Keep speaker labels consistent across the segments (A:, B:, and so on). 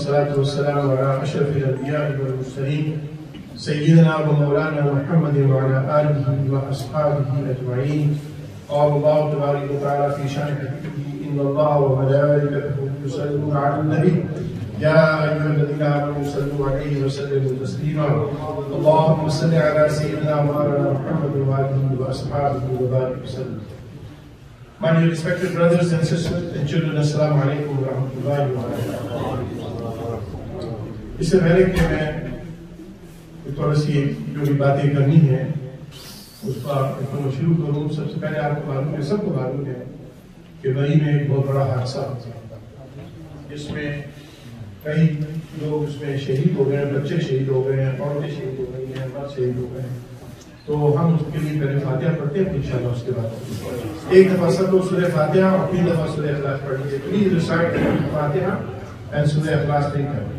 A: والصلاة والسلام على أشرف الأنبياء والمرسلين سيدنا ومولانا محمد وعلى آله وأصحابه أجمعين. قال الله تبارك وتعالى في شأن حبيبه إن الله وملائكته يصلون على النبي. يا أيها الذين آمنوا صلوا عليه وسلموا تسليما. اللهم صل على سيدنا مولانا محمد وآله وأصحابه وبارك وسلم. My respected brothers and sisters and children, Assalamu alaikum wa rahmatullahi wa barakatuh. اس سے پہلے کہ میں تھوڑی سی جو بھی باتیں کرنی ہیں، اس کا میں شروع کروں۔ سب سے پہلے آپ کو معلوم ہے، سب کو معلوم ہے کہ وہی میں ایک بہت بڑا حادثہ ہو ہوتا جس میں کئی لوگ اس میں شہید ہو گئے ہیں بچے شہید ہو گئے ہیں، عورتیں شہید ہو گئی ہیں، مرد شہید ہو گئے ہیں۔ تو ہم اس کے لیے پہلے فاتحہ پڑھتے ہیں انشاءاللہ اس کے بعد۔ ایک دفعہ سب لوگ سورہ فاتحہ، اور تین دفعہ سورہ اخلاص پڑھ لیجیے پلیز ریسائٹ فاتحہ اینڈ سورہ اخلاص نہیں کریں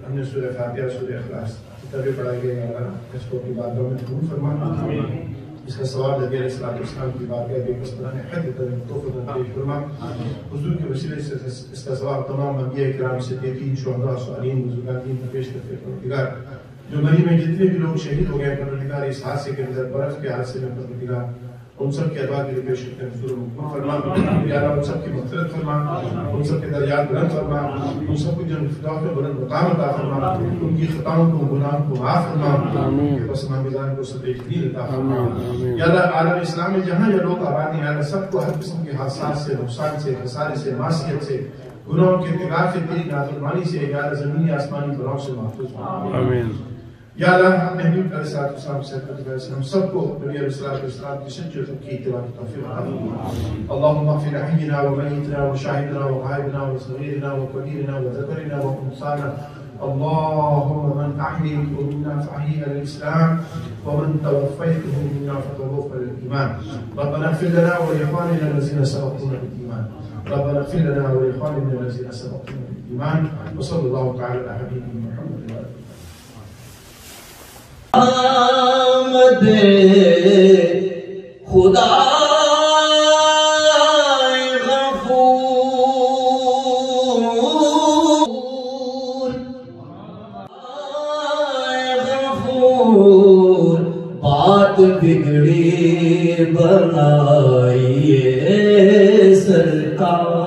A: ہم نے سورہ فاتحہ سورہ اخلاص کتابیں پڑھائی گئی یا اللہ اس کو اپنی باتوں میں قبول فرما اس کا ثواب نبی علیہ الصلوۃ والسلام کی بات ہے کس طرح نے حد تک توفیق عطا فرما حضور کے وسیلے سے اس کا ثواب تمام انبیاء کرام صدیقین شہداء صالحین بزرگان دین پر پیش کرتے پروردگار جو مری میں جتنے بھی لوگ شہید ہو گئے پروردگار اس حادثے کے اندر برف کے حادثے میں پروردگار ان سب کے کے لیے پیش ہیں حضور مقبول فرما یا اللہ ان سب کی مغفرت فرما ان سب کے درجات بلند فرما ان سب کو جنت الفردوس میں بلند مقام عطا فرما ان کی خطاؤں کو گناہوں کو معاف فرما ان کے پس میزان کو سب جلیل عطا فرما یا اللہ عالم اسلام میں جہاں یہ لوگ آباد ہیں یا اللہ سب کو ہر قسم کے حادثات سے نقصان سے خسارے سے معصیت سے گناہوں کے ارتکاب سے تیری نافرمانی سے یا اللہ زمینی آسمانی گناہوں سے محفوظ فرما۔
B: آمین۔
A: یا اللہ حبیب علیہ الصلوۃ والسلام سے علیہ السلام سب کو نبی علیہ والسلام کی اور کی اتباع کی توفیق اللهم اغفر لحينا وميتنا وشاهدنا وغائبنا وصغيرنا وكبيرنا وذكرنا وانثانا اللهم من احييته منا فاحيي على الاسلام ومن توفيته منا فتوفى الايمان ربنا اغفر لنا ولاخواننا الذين سبقونا بالايمان ربنا اغفر لنا ولاخواننا الذين سبقونا بالايمان وصلى الله تعالى على حبيبنا
C: آمد خدا غفور غفور بات بگڑی بنائیے سرکار۔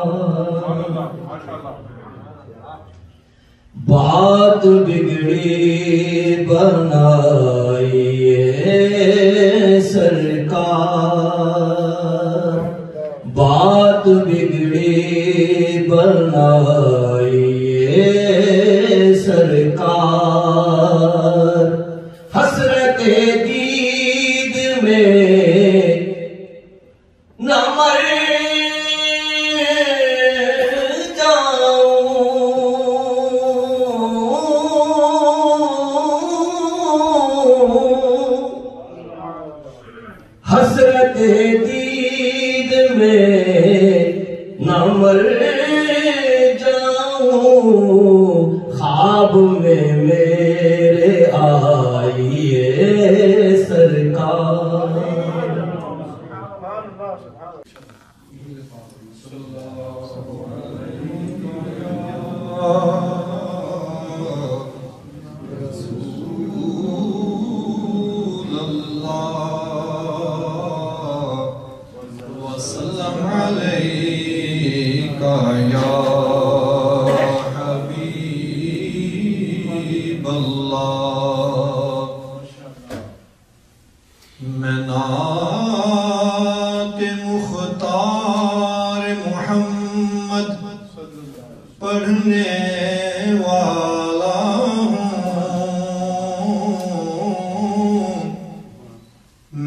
C: بات بگڑی بنائیے سرکار۔ بات بگڑی بنائیے خواب میں میرے آئیے سرکار۔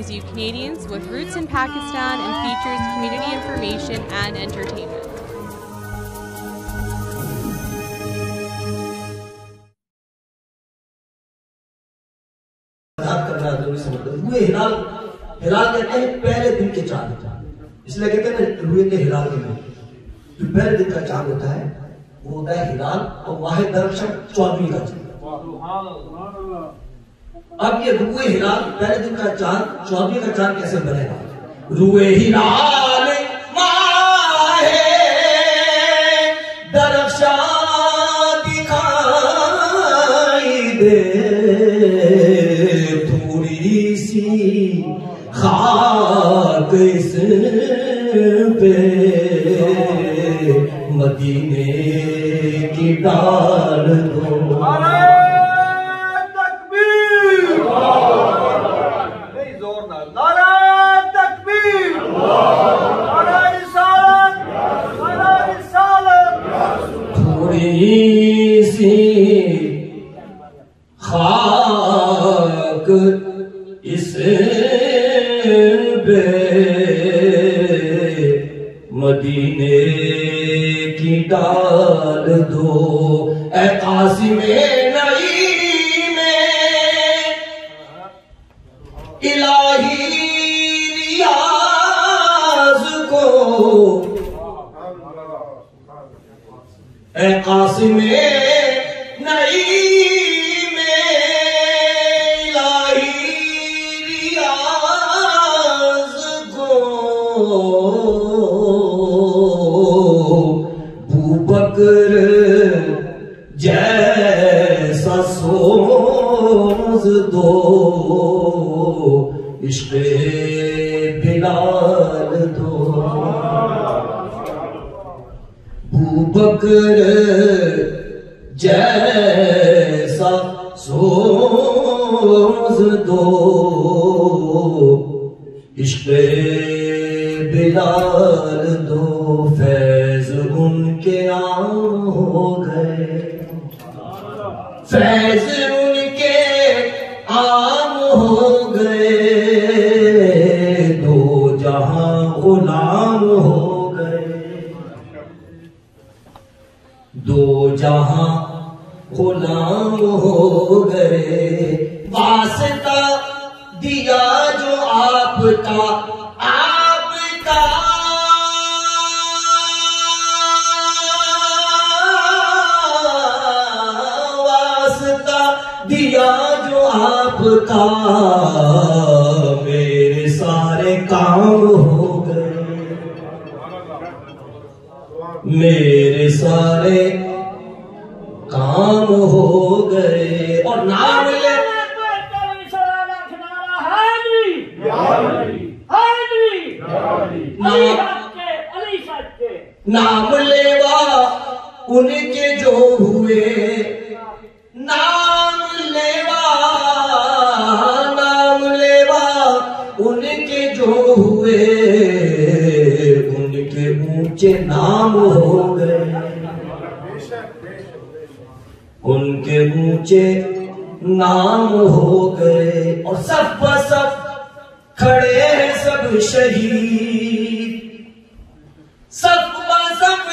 B: brings you Canadians with roots in Pakistan and features community information and entertainment.
C: یاد کرنا ضروری سمجھتا ہوں روئے ہلال ہلال کہتے ہیں پہلے دن کے چاند اس لیے کہتے ہیں نا روئے کے ہلال کے دن جو پہلے دن کا چاند ہوتا ہے وہ ہوتا ہے اب یہ روئے ہلال پہلے دن کا چاند چودویں کا چاند کیسے بنے گا؟ روئے ہلال ماہ دکھائی دے۔ تھوڑی سی خاک اس پہ۔ مدینے کی ڈال دو۔ ہو گئے واسطہ دیا جو آپ کا آپ کا۔ واسطہ دیا جو آپ کا۔ اونچے نام ہو گئے۔ ان کے اونچے نام ہو گئے۔ اور سب سب کھڑے ہیں سب شہید۔ سب سب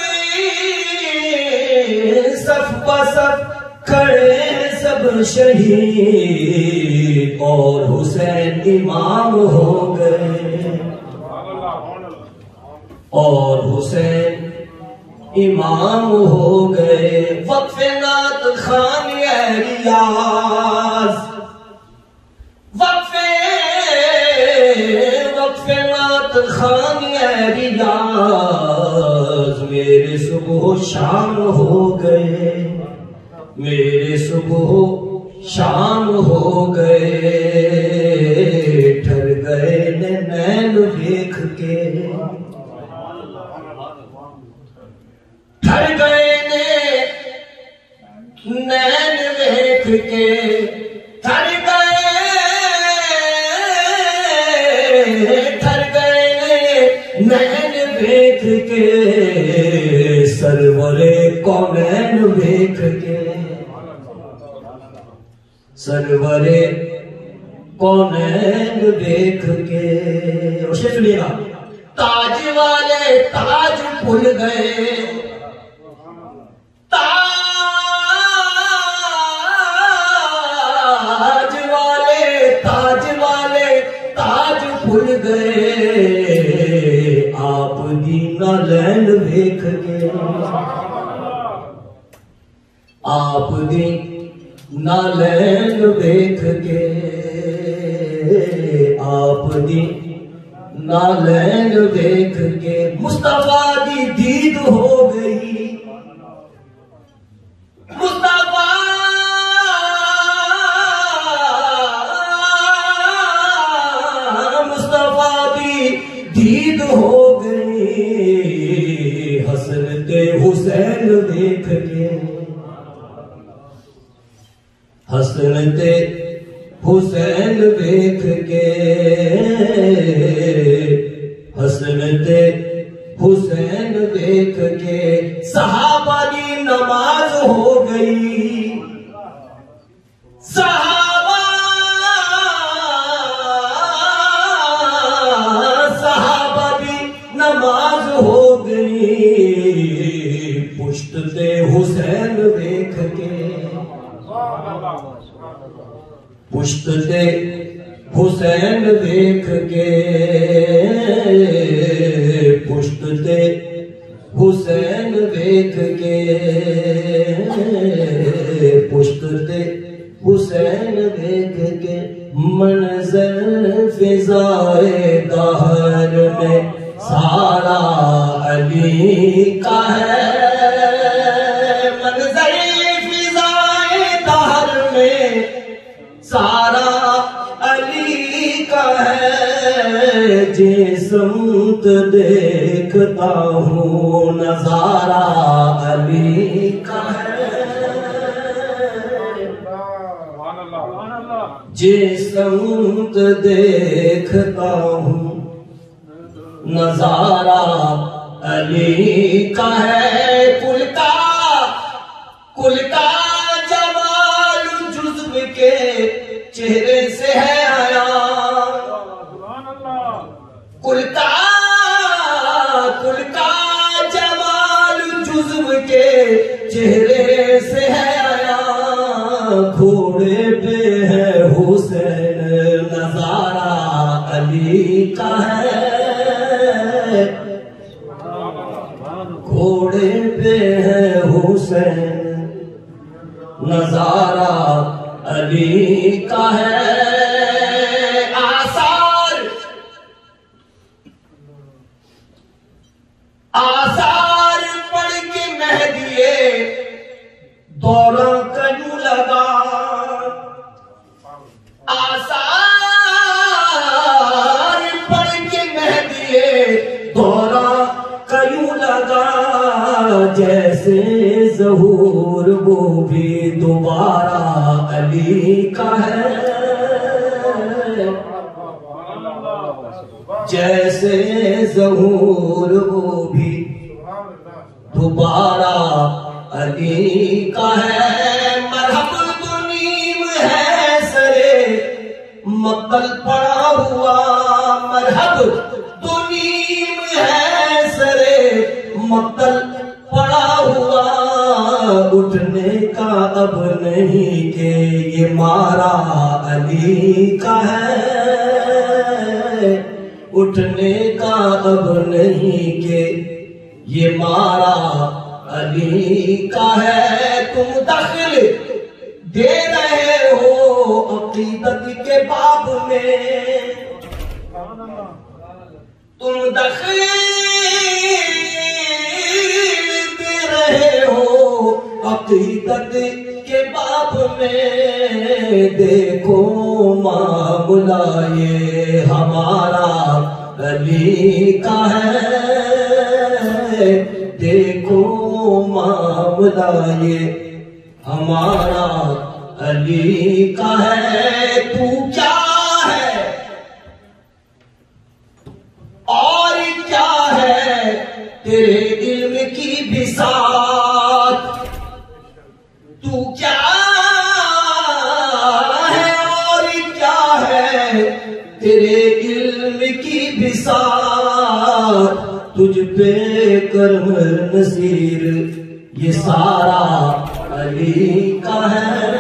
C: سب سب کھڑے ہیں سب شہید۔ اور حسین امام ہو گئے۔ اور حسین امام ہو گئے۔ وقف نات خان ریاض وقف وقف نات خان ریاض میرے صبح و شام ہو گئے۔ میرے صبح و شام ہو گئے۔ ٹھر گئے نین آپ دینا لین دیکھ کے۔ آپ دی نالین دیکھ کے۔ آپ دی نالین دیکھ پشت تے حسین دیکھ کے پشت جس سمت دیکھتا ہوں، نظارہ علی کا جس سمت دیکھتا ہوں، نظارہ علی کا ہے۔ کل کا حسین۔ نظارہ علی کا ہے۔ آثار۔ آثار پڑھ کے مہدیے دورہ کنو لگا۔ آثار پڑھ کے مہدیے دورہ کنو لگا۔ جیسے ظہور وہ بھی دوبارہ علی کا ہے۔ جیسے ظہور وہ بھی دوبارہ علی کا ہے۔ مرحب تو نیم ہے سرے، مقل پڑا ہوا۔ مرحب تو نیم ہے سرے، مقل پڑا ہوا اٹھنے کا اب نہیں کہ یہ مارا علی کا ہے۔ اٹھنے کا اب نہیں کہ یہ مارا علی کا ہے۔ تم دخل دے رہے ہو عقیدت کے باب میں۔ تم دخل عقیدت کے باب میں دیکھو معاملہ یہ ہمارا علی کا ہے۔ دیکھو معاملہ یہ ہمارا علی کا ہے۔ تو کیا پہ کرم نصیر، یہ سارا علی کا ہے۔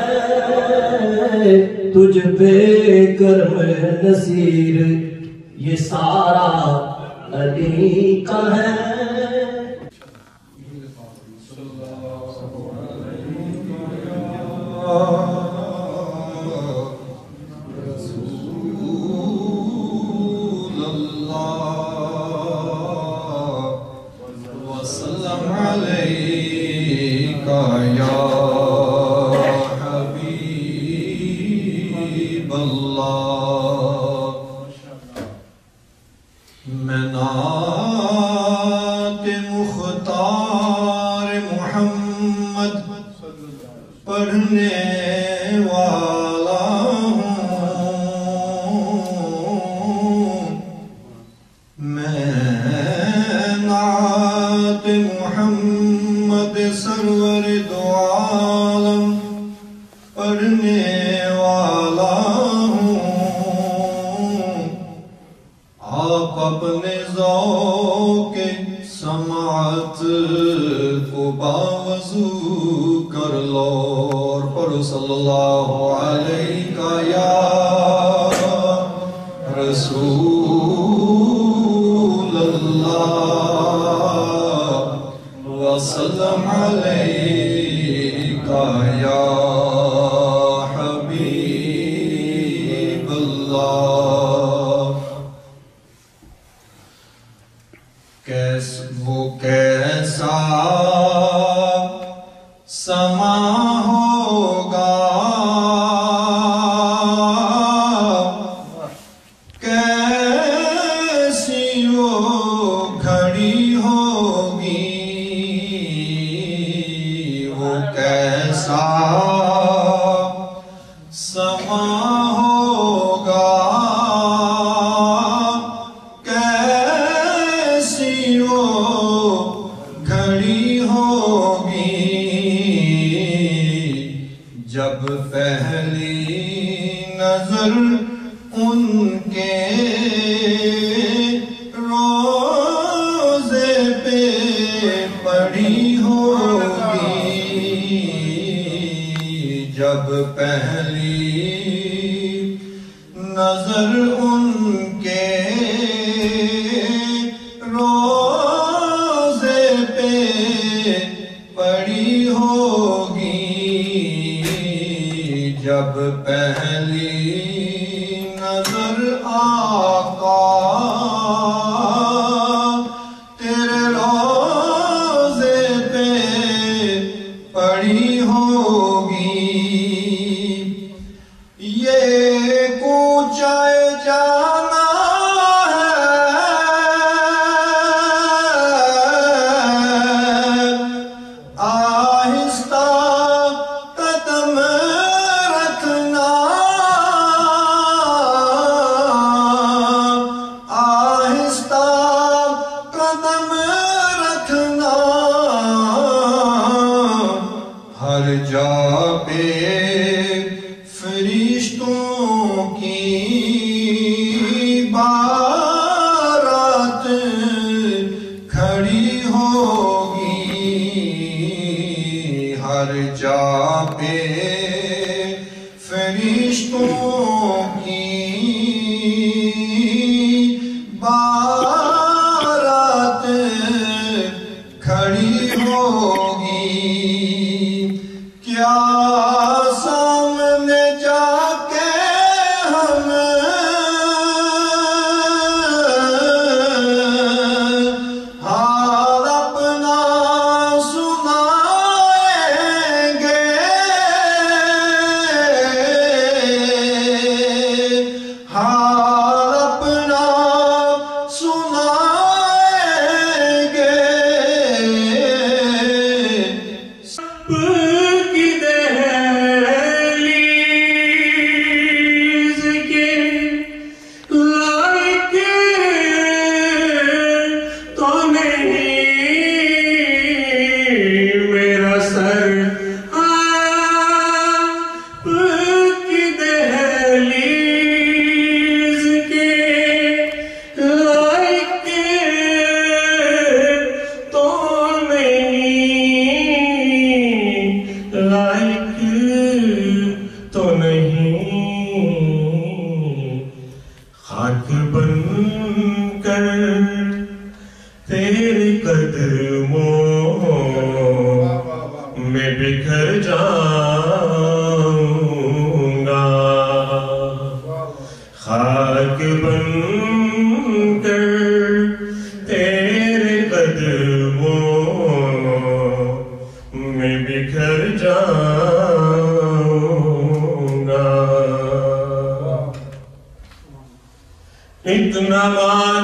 C: تجھ پہ کرم نصیر، یہ سارا علی کا ہے۔
D: سماعت کو باوضو کر لو اور پڑھو صلی اللہ علیہ یا رسول اللہ وسلم علیہ سما
E: 人 Bye.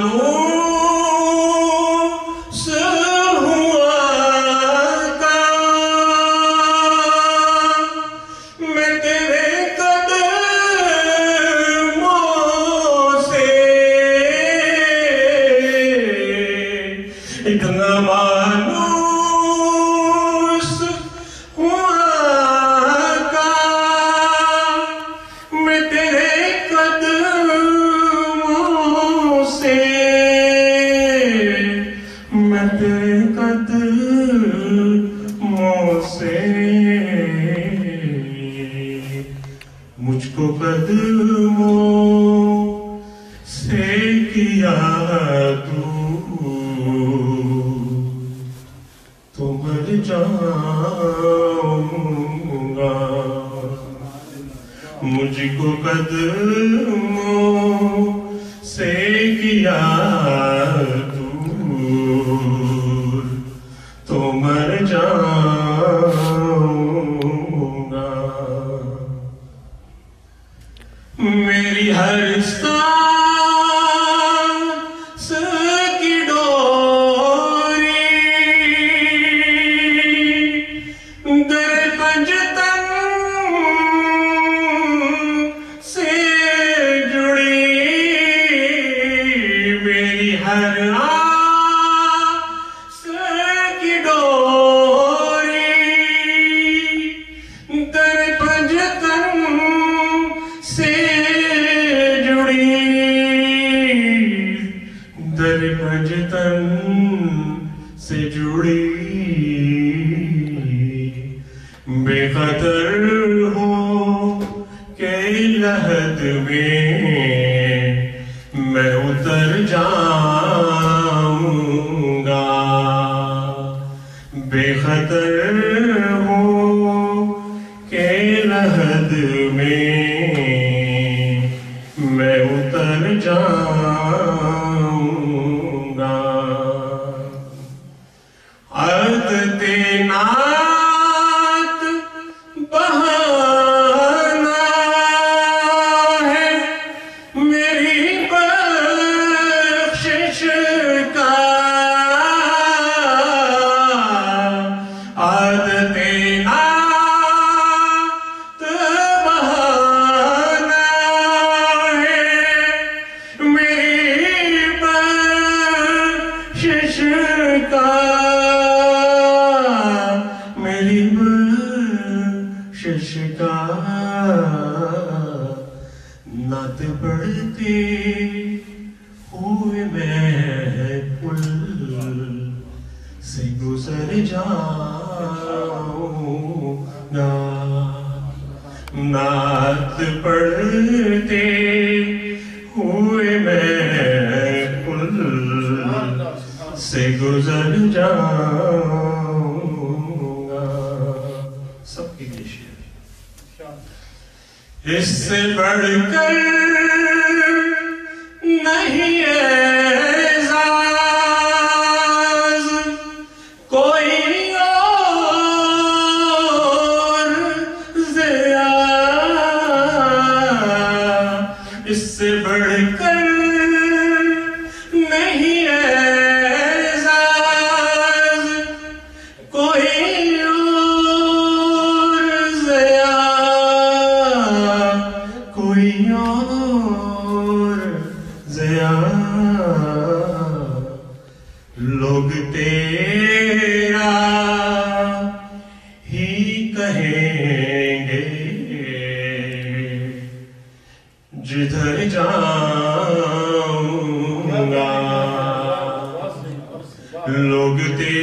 E: دیا تو جاؤں گا مجھ کو قدر اس سے جدھر جاؤں گا لوگ تیرا